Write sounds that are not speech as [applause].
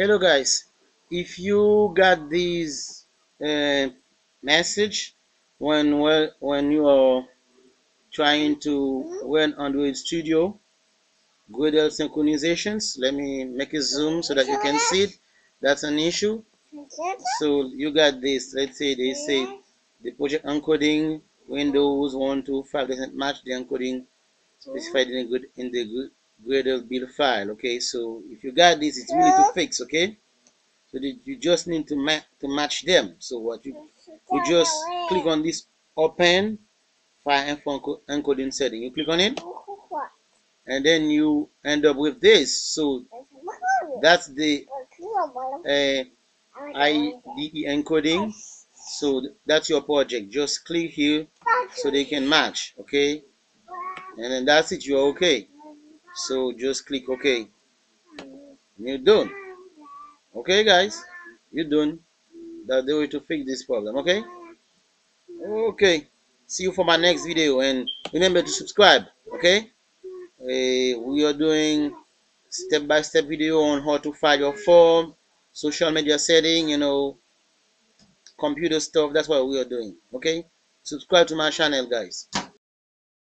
hello guys. If you got this uh, message when well when you are trying to run Android Studio Gradle synchronizations let me make it zoom so that you can see it. That's an issue. So you got this. Let's say they say the project encoding Windows 125 doesn't match the encoding specified in the good in the Gradle build file okay? So if you got this it's really to fix okay? So you just need to match to match them. So what you you just click on this open file info encoding setting. You click on it [laughs] and then you end up with this. So that's the uh, IDE encoding. so that's your project. Just click here so they can match okay? And then that's it. You're okay so just click ok. You're done. Okay guys. You're done. That's the way to fix this problem okay okay see you for my next video. And remember to subscribe okay uh, we are doing step-by-step -step video on how to file your form social media setting you know computer stuff. That's what we are doing okay subscribe to my channel guys